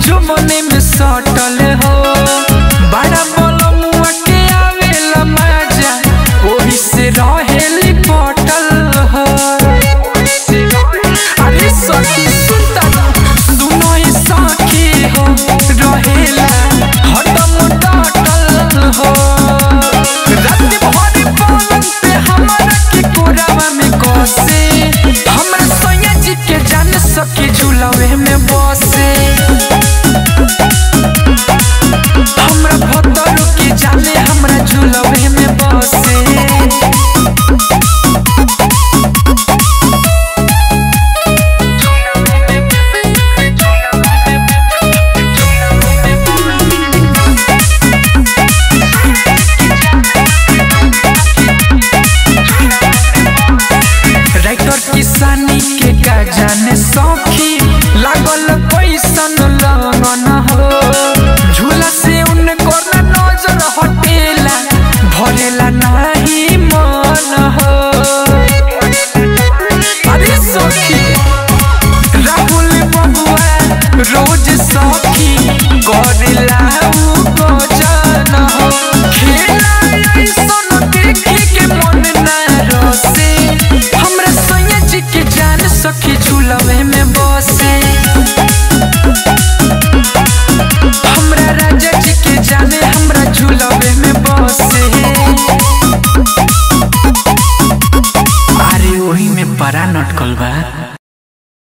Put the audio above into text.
जुमने में सटल हो। बड़ा बोलमुआ के आवेला मज़ा। ओही से रहेली पटल हो। अरे सखी सुनता दोनों ही साथी हो, रहेला। हरदम टटल हो। रात भर पालन पे हमरा के कोरावा में कसे। हमरा सैया जी के जान सके झुलावे में बसे। जाने सौखी, लागल कैसन लगन हो। झूला से उनको नज़र हटेला, भरेला नहीं मन हो। अरे सौखी, राहुल बबुआ रोज सौखी